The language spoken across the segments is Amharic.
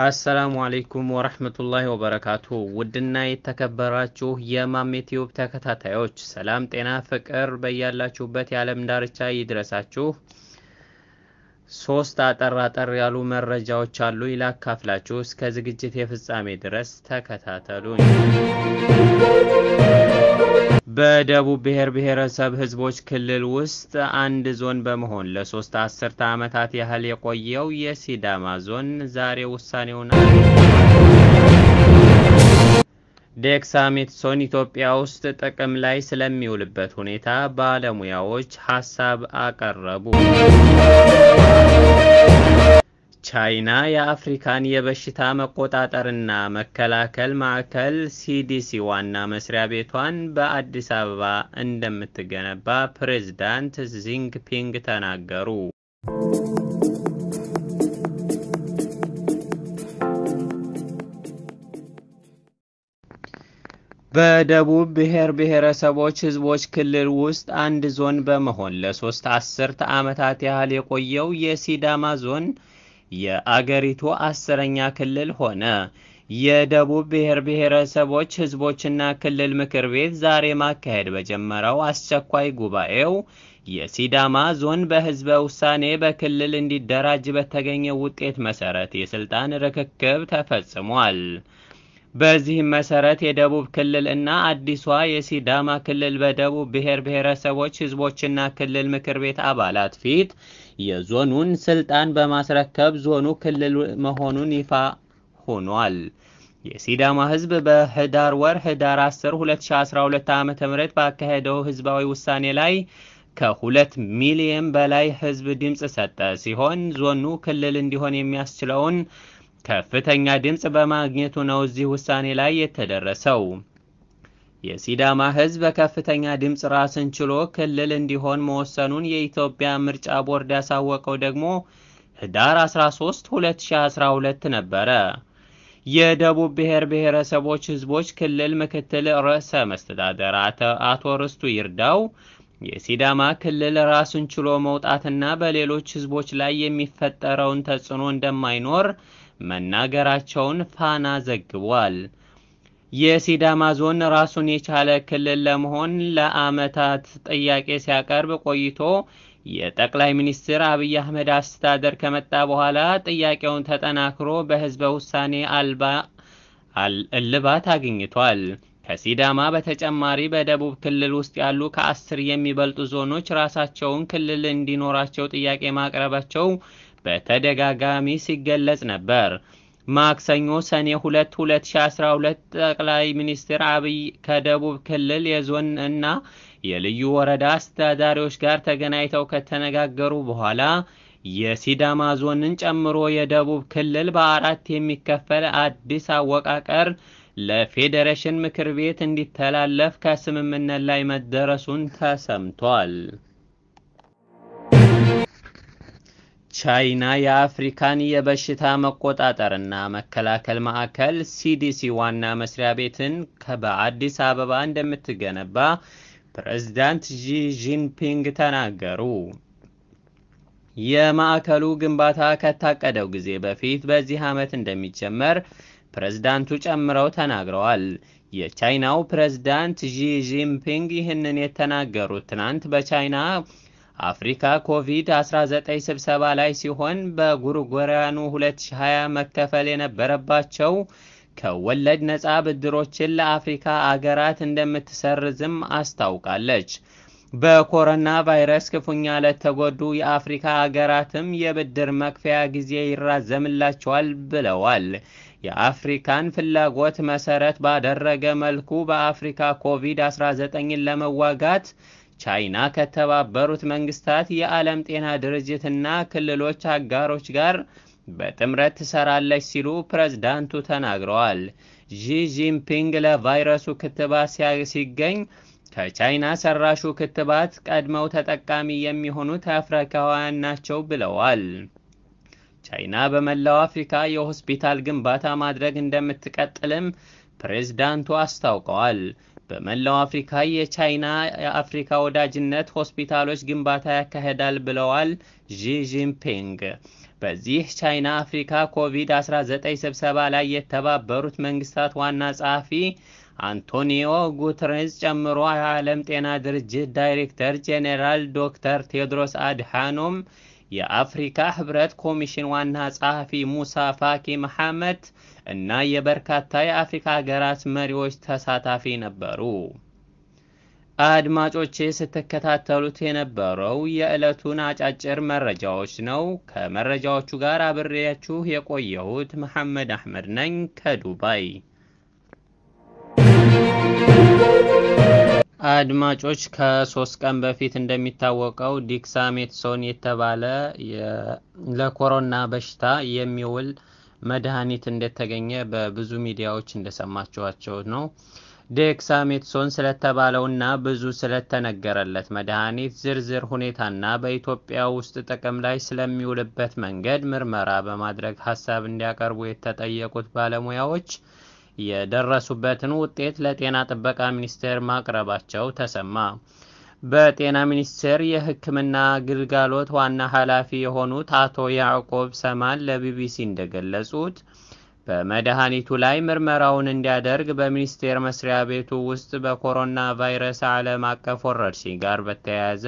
አሰላሙ አሌይኩም ወረህመቱላሂ ወበረካቱ። ውድና የተከበራችሁ የማሜ ቲዩብ ተከታታዮች ሰላም፣ ጤና፣ ፍቅር በያላችሁበት የዓለም ዳርቻ ይድረሳችሁ። ሶስት አጠር አጠር ያሉ መረጃዎች አሉ ይላካፍላችሁ። እስከ ዝግጅት የፍጻሜ ድረስ ተከታተሉኝ። በደቡብ ብሔር ብሔረሰብ ሕዝቦች ክልል ውስጥ አንድ ዞን በመሆን ለሶስት አስርተ ዓመታት ያህል የቆየው የሲዳማ ዞን ዛሬ ውሳኔውን ዴክሳሜታሶን ኢትዮጵያ ውስጥ ጥቅም ላይ ስለሚውልበት ሁኔታ ባለሙያዎች ሀሳብ አቀረቡ። ቻይና የአፍሪካን የበሽታ መቆጣጠርና መከላከል ማዕከል CDC ዋና መስሪያ ቤቷን በአዲስ አበባ እንደምትገነባ ፕሬዝዳንት ዢ ጂንፒንግ ተናገሩ። በደቡብ ብሔር ብሔረሰቦች ህዝቦች ክልል ውስጥ አንድ ዞን በመሆን ለሶስት አስርተ ዓመታት ያህል የቆየው የሲዳማ ዞን የአገሪቱ አስረኛ ክልል ሆነ። የደቡብ ብሔር ብሔረሰቦች ህዝቦችና ክልል ምክር ቤት ዛሬ ማካሄድ በጀመረው አስቸኳይ ጉባኤው የሲዳማ ዞን በህዝበ ውሳኔ በክልል እንዲደራጅ በተገኘው ውጤት መሰረት የስልጣን ርክክብ ተፈጽሟል። በዚህም መሰረት የደቡብ ክልል እና አዲሷ የሲዳማ ክልል በደቡብ ብሔር ብሔረሰቦች ህዝቦችና ክልል ምክር ቤት አባላት ፊት የዞኑን ስልጣን በማስረከብ ዞኑ ክልል መሆኑን ይፋ ሆኗል። የሲዳማ ህዝብ በህዳር ወር ህዳር 10 2012 ዓ ም ባካሄደው ህዝባዊ ውሳኔ ላይ ከሁለት ሚሊየን በላይ ህዝብ ድምፅ ሰጠ ሲሆን ዞኑ ክልል እንዲሆን የሚያስችለውን ከፍተኛ ድምፅ በማግኘቱ ነው እዚህ ውሳኔ ላይ የተደረሰው። የሲዳማ ህዝብ በከፍተኛ ድምፅ ራስን ችሎ ክልል እንዲሆን መወሰኑን የኢትዮጵያ ምርጫ ቦርድ ያሳወቀው ደግሞ ህዳር 13 2012 ነበረ። የደቡብ ብሔር ብሔረሰቦች ህዝቦች ክልል ምክትል ርዕሰ መስተዳደር አቶ ርስቱ ይርዳው የሲዳማ ክልል ራሱን ችሎ መውጣትና በሌሎች ህዝቦች ላይ የሚፈጠረውን ተጽዕኖ እንደማይኖር መናገራቸውን ፋና ዘግቧል። የሲዳማ ዞን ራሱን የቻለ ክልል ለመሆን ለዓመታት ጥያቄ ሲያቀርብ ቆይቶ የጠቅላይ ሚኒስትር አብይ አህመድ አስተዳደር ከመጣ በኋላ ጥያቄውን ተጠናክሮ በህዝበ ውሳኔ አልባ እልባት አግኝቷል። ከሲዳማ በተጨማሪ በደቡብ ክልል ውስጥ ያሉ ከአስር የሚበልጡ ዞኖች ራሳቸውን ክልል እንዲኖራቸው ጥያቄ ማቅረባቸው በተደጋጋሚ ሲገለጽ ነበር። ማክሰኞ ሰኔ 2 2012 ጠቅላይ ሚኒስትር አብይ ከደቡብ ክልል የዞን እና የልዩ ወረዳ አስተዳዳሪዎች ጋር ተገናኝተው ከተነጋገሩ በኋላ የሲዳማ ዞንን ጨምሮ የደቡብ ክልል በአራት የሚከፈል አዲስ አወቃቀር ለፌዴሬሽን ምክር ቤት እንዲተላለፍ ከስምምነት ላይ መደረሱን ተሰምቷል። ቻይና የአፍሪካን የበሽታ መቆጣጠርና መከላከል ማዕከል CDC ዋና መስሪያ ቤትን በአዲስ አበባ እንደምትገነባ ፕሬዝዳንት ዢ ጂንፒንግ ተናገሩ። የማዕከሉ ግንባታ ከታቀደው ጊዜ በፊት በዚህ ዓመት እንደሚጀመር ፕሬዝዳንቱ ጨምረው ተናግረዋል። የቻይናው ፕሬዝዳንት ዢ ጂንፒንግ ይህንን የተናገሩት ትናንት በቻይና አፍሪካ ኮቪድ-19 ስብሰባ ላይ ሲሆን በጉርጎሪያኑ 2020 መከፈል የነበረባቸው ከወለድ ነፃ ብድሮችን ለአፍሪካ አገራት እንደምትሰርዝም አስታውቃለች። በኮሮና ቫይረስ ክፉኛ ለተጎዱ የአፍሪካ አገራትም የብድር መክፈያ ጊዜ ይራዘምላቸዋል ብለዋል። የአፍሪካን ፍላጎት መሰረት ባደረገ መልኩ በአፍሪካ ኮቪድ-19ን ለመዋጋት ቻይና ከተባበሩት መንግስታት የዓለም ጤና ድርጅትና ከሌሎች አጋሮች ጋር በጥምረት ትሰራለች ሲሉ ፕሬዝዳንቱ ተናግረዋል። ዢ ጂንፒንግ ለቫይረሱ ክትባት ሲገኝ ከቻይና ሰራሹ ክትባት ቀድመው ተጠቃሚ የሚሆኑት አፍሪካውያን ናቸው ብለዋል። ቻይና በመላው አፍሪካ የሆስፒታል ግንባታ ማድረግ እንደምትቀጥልም ፕሬዝዳንቱ አስታውቀዋል። በመላው አፍሪካ የቻይና የአፍሪካ ወዳጅነት ሆስፒታሎች ግንባታ ያካሄዳል ብለዋል ዢ ጂንፒንግ። በዚህ ቻይና አፍሪካ ኮቪድ-19 ስብሰባ ላይ የተባበሩት መንግስታት ዋና ጸሐፊ አንቶኒዮ ጉተሬዝ ጨምሮ የዓለም ጤና ድርጅት ዳይሬክተር ጄኔራል ዶክተር ቴድሮስ አድሃኖም የአፍሪካ ህብረት ኮሚሽን ዋና ጸሐፊ ሙሳ ፋኪ መሐመድ እና የበርካታ የአፍሪካ ሀገራት መሪዎች ተሳታፊ ነበሩ። አድማጮቼ ስትከታተሉት የነበረው የዕለቱን አጫጭር መረጃዎች ነው። ከመረጃዎቹ ጋር አብሬያችሁ የቆየሁት መሐመድ አህመድ ነኝ ከዱባይ። አድማጮች ከሶስት ቀን በፊት እንደሚታወቀው ዲክሳሜትሶን የተባለ ለኮሮና በሽታ የሚውል መድኃኒት እንደተገኘ በብዙ ሚዲያዎች እንደሰማችኋቸው ነው። ዴክሳሜትሶን ስለተባለውና ብዙ ስለተነገረለት መድኃኒት ዝርዝር ሁኔታና በኢትዮጵያ ውስጥ ጥቅም ላይ ስለሚውልበት መንገድ ምርመራ በማድረግ ሀሳብ እንዲያቀርቡ የተጠየቁት ባለሙያዎች የደረሱበትን ውጤት ለጤና ጥበቃ ሚኒስቴር ማቅረባቸው ተሰማ። በጤና ሚኒስቴር የሕክምና አገልግሎት ዋና ኃላፊ የሆኑት አቶ ያዕቆብ ሰማን ለቢቢሲ እንደገለጹት በመድኃኒቱ ላይ ምርመራውን እንዲያደርግ በሚኒስቴር መስሪያ ቤቱ ውስጥ በኮሮና ቫይረስ ዓለም አቀፍ ወረርሽኝ ጋር በተያያዘ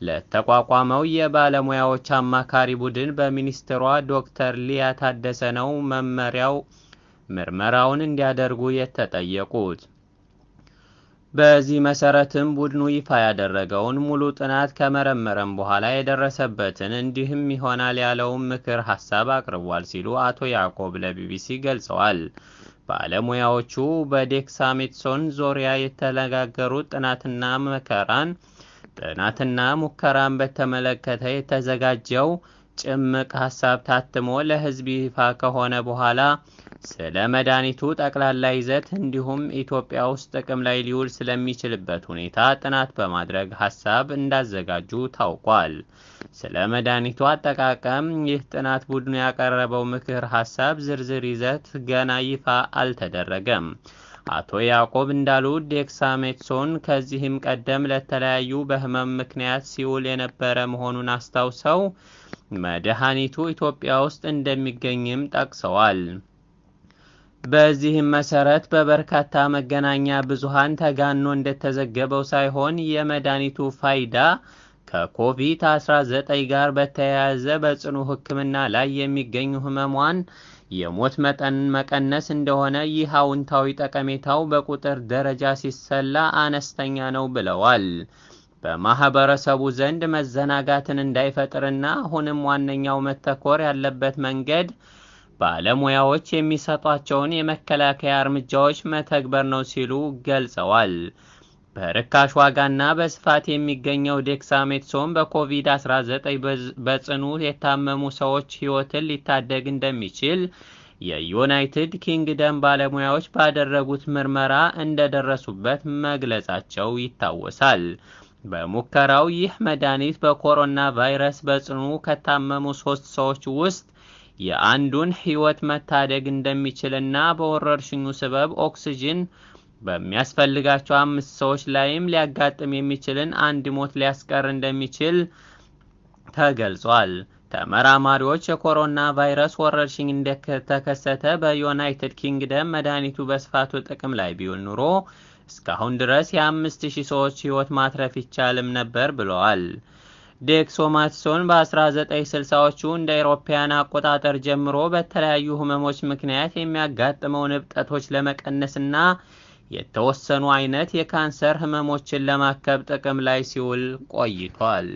ለተቋቋመው የባለሙያዎች አማካሪ ቡድን በሚኒስትሯ ዶክተር ሊያ ታደሰ ነው መመሪያው ምርመራውን እንዲያደርጉ የተጠየቁት። በዚህ መሰረትም ቡድኑ ይፋ ያደረገውን ሙሉ ጥናት ከመረመረም በኋላ የደረሰበትን እንዲህም ይሆናል ያለውን ምክር ሀሳብ አቅርቧል ሲሉ አቶ ያዕቆብ ለቢቢሲ ገልጸዋል። ባለሙያዎቹ በዴክሳሜትሶን ዙሪያ የተነጋገሩት ጥናትና መከራን ጥናትና ሙከራን በተመለከተ የተዘጋጀው ጭምቅ ሀሳብ ታትሞ ለሕዝብ ይፋ ከሆነ በኋላ ስለ መድኃኒቱ ጠቅላላ ይዘት እንዲሁም ኢትዮጵያ ውስጥ ጥቅም ላይ ሊውል ስለሚችልበት ሁኔታ ጥናት በማድረግ ሀሳብ እንዳዘጋጁ ታውቋል። ስለ መድኃኒቱ አጠቃቀም ይህ ጥናት ቡድኑ ያቀረበው ምክር ሀሳብ ዝርዝር ይዘት ገና ይፋ አልተደረገም። አቶ ያዕቆብ እንዳሉት ዴክሳሜትሶን ከዚህም ቀደም ለተለያዩ በህመም ምክንያት ሲውል የነበረ መሆኑን አስታውሰው መድኃኒቱ ኢትዮጵያ ውስጥ እንደሚገኝም ጠቅሰዋል። በዚህም መሰረት በበርካታ መገናኛ ብዙሃን ተጋኖ እንደተዘገበው ሳይሆን የመድኃኒቱ ፋይዳ ከኮቪድ-19 ጋር በተያያዘ በጽኑ ሕክምና ላይ የሚገኙ ህመሟን የሞት መጠን መቀነስ እንደሆነ ይህ አዎንታዊ ጠቀሜታው በቁጥር ደረጃ ሲሰላ አነስተኛ ነው ብለዋል። በማህበረሰቡ ዘንድ መዘናጋትን እንዳይፈጥርና አሁንም ዋነኛው መተኮር ያለበት መንገድ ባለሙያዎች የሚሰጧቸውን የመከላከያ እርምጃዎች መተግበር ነው ሲሉ ገልጸዋል። በርካሽ ዋጋና በስፋት የሚገኘው ዴክሳሜትሶን በኮቪድ-19 በጽኑ የታመሙ ሰዎች ህይወትን ሊታደግ እንደሚችል የዩናይትድ ኪንግደም ባለሙያዎች ባደረጉት ምርመራ እንደደረሱበት መግለጻቸው ይታወሳል። በሙከራው ይህ መድኃኒት በኮሮና ቫይረስ በጽኑ ከታመሙ ሶስት ሰዎች ውስጥ የአንዱን ህይወት መታደግ እንደሚችልና በወረርሽኙ ሰበብ ኦክስጅን በሚያስፈልጋቸው አምስት ሰዎች ላይም ሊያጋጥም የሚችልን አንድ ሞት ሊያስቀር እንደሚችል ተገልጿል። ተመራማሪዎች የኮሮና ቫይረስ ወረርሽኝ እንደተከሰተ በዩናይትድ ኪንግደም መድኃኒቱ በስፋቱ ጥቅም ላይ ቢውል ኑሮ እስካሁን ድረስ የአምስት ሺህ ሰዎች ህይወት ማትረፍ ይቻልም ነበር ብለዋል። ዴክሶማትሶን በ1960ዎቹ እንደ አውሮፓውያን አቆጣጠር ጀምሮ በተለያዩ ህመሞች ምክንያት የሚያጋጥመውን እብጠቶች ለመቀነስና የተወሰኑ አይነት የካንሰር ህመሞችን ለማከብ ጥቅም ላይ ሲውል ቆይቷል።